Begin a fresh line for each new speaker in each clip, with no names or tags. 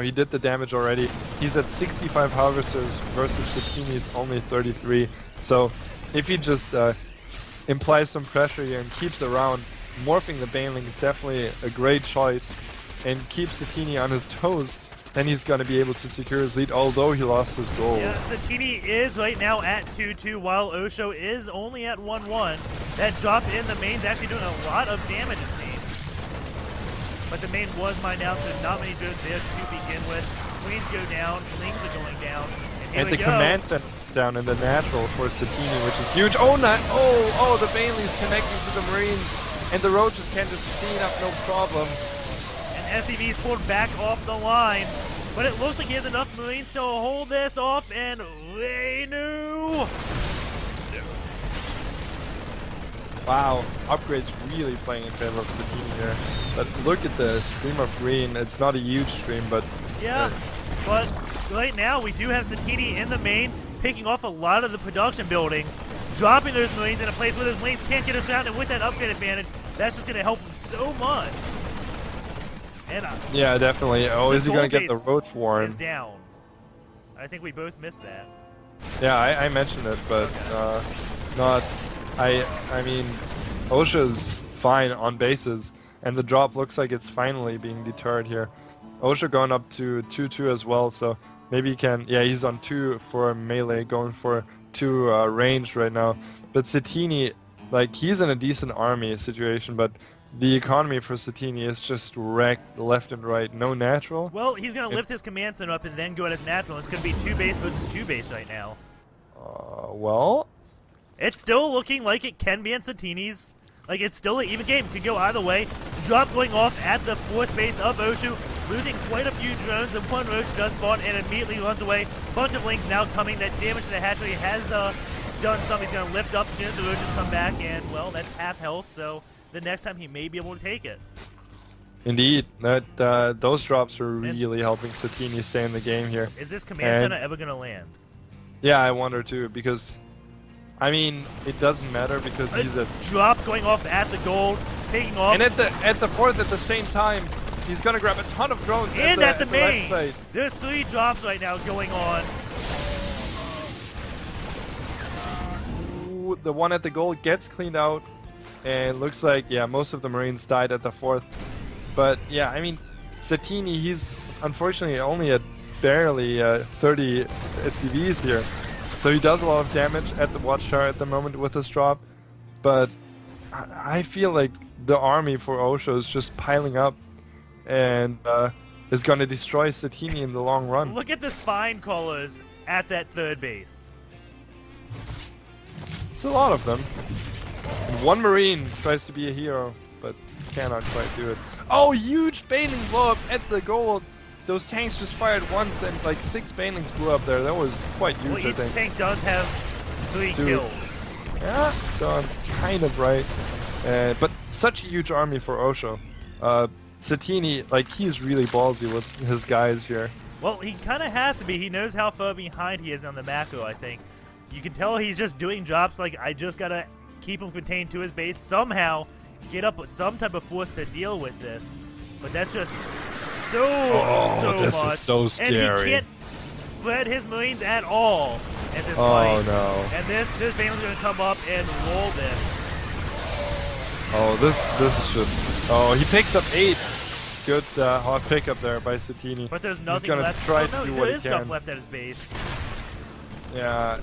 He did the damage already. He's at 65 harvesters versus Satiini's only 33. So if he just uh, implies some pressure here and keeps around, morphing the Baneling is definitely a great choice and keeps Satiini on his toes then he's going to be able to secure his lead, although he lost his gold.
Yeah, Satiini is right now at 2-2, while Osho is only at 1-1. That drop in the main's actually doing a lot of damage. But the main was mined out, so not many drones there to begin with. Queens go down, Lings are going down, and,
and the
go.
command center down in the natural for Satiini, which is huge. Oh, not, oh, oh, the Baneling's connecting to the Marines, and the Roaches can just clean up no problem.
And SCV's pulled back off the line. But it looks like he has enough Marines to hold this off, and Renu!
Wow, upgrades really playing in favor of the team here. But look at the stream of green. It's not a huge stream, but...
Yeah, uh, but right now we do have Satiini in the main, picking off a lot of the production buildings, dropping those Marines in a place where those lanes can't get us around, and with that upgrade advantage, that's just going to help him so much.
And, uh, yeah, definitely. Oh, is he going to get the Roach Warren?
Is down. I think we both missed that.
Yeah, I, I mentioned it, but okay. uh, not. I I mean, Osho's fine on bases, and the drop looks like it's finally being deterred here. OSHA going up to 2-2 as well, so maybe he can... Yeah, he's on 2 for melee, going for 2 uh, range right now. But Satiini, like, he's in a decent army situation, but the economy for Satiini is just wrecked left and right. No natural.
Well, he's going to lift his command center up and then go at his natural. It's going to be two base versus two base right now.
Uh, well...
It's still looking like it can be in Satiini's. Like, it's still an even game. Could go either way. Drop going off at the fourth base of Osho, losing quite a few drones, and one Roach does spawn and immediately runs away. Bunch of Lings now coming. That damage to the hatchery has uh, done some. He's going to lift up as soon as the Roaches come back, and, well, that's half health, so the next time he may be able to take it.
Indeed, that uh, those drops are really and helping Satiini stay in the game here.
Is this command center ever going to land?
Yeah, I wonder too, because, I mean, it doesn't matter because a he's a...
Drop going off at the gold, taking off.
And at the at the fourth at the same time, he's going to grab a ton of drones
And
at
the, at the, at the main. There's three drops right now going on.
Ooh, the one at the gold gets cleaned out. And looks like, yeah, most of the Marines died at the fourth. But yeah, I mean, Satiini, he's unfortunately only at barely uh, 30 SCVs here. So he does a lot of damage at the Watchtower at the moment with his drop. But I feel like the army for Osho is just piling up and uh, is going to destroy Satiini in the long run.
Look at the spine crawlers at that third base.
It's a lot of them. And one Marine tries to be a hero, but cannot quite do it. Oh, huge Baneling blow up at the gold. Those tanks just fired once and like six Banelings blew up there. That was quite huge,
well, each
I think.
tank does have three Dude. kills.
Yeah, so I'm kind of right. Uh, but such a huge army for Osho. Uh, Satiini, like, he's really ballsy with his guys here.
Well, he kind of has to be. He knows how far behind he is on the macro, I think. You can tell he's just doing drops like, I just gotta keep him contained to his base, somehow get up with some type of force to deal with this. But that's just so,
oh,
so
this
much.
is so scary.
And he can't spread his Marines at all at this
oh,
fight.
no.
And this, this Bane's going to come up and roll this.
Oh, this this is just... Oh, he picks up eight. Good uh, hot pickup there by Satiini.
But there's nothing
He's
left.
Try
oh, no,
to do
there is stuff left at his base.
Yeah,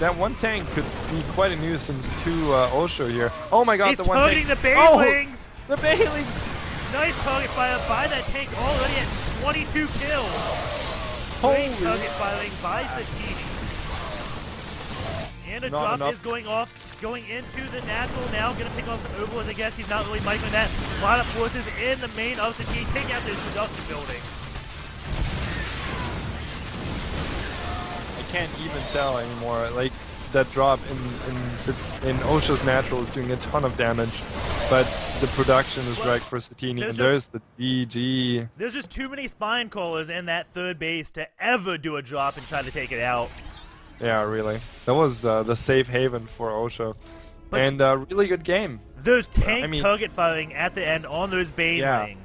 that one tank could be quite a nuisance to uh, Osho here. Oh my god,
He's
the one
tank. the
Banelings! Oh, the Banelings!
Nice target fire by that tank already at 22 kills.
Holy.
Great target firing by Satiini. And a drop enough. is going off, going into the natural now. Going to pick off some overlords, I guess. He's not really microing that. A lot of forces in the main of Satiini, taking out this production building.
I can't even tell anymore. Like that drop in in in Osho's natural is doing a ton of damage, but the production is well, right for Satiini. There's and there's the DG.
There's just too many spine crawlers in that third base to ever do a drop and try to take it out.
Yeah, really. That was uh, the safe haven for Osho. But and a uh, really good game.
Those tank I mean, target firing at the end on those Banelings. Yeah.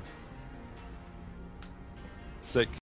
six.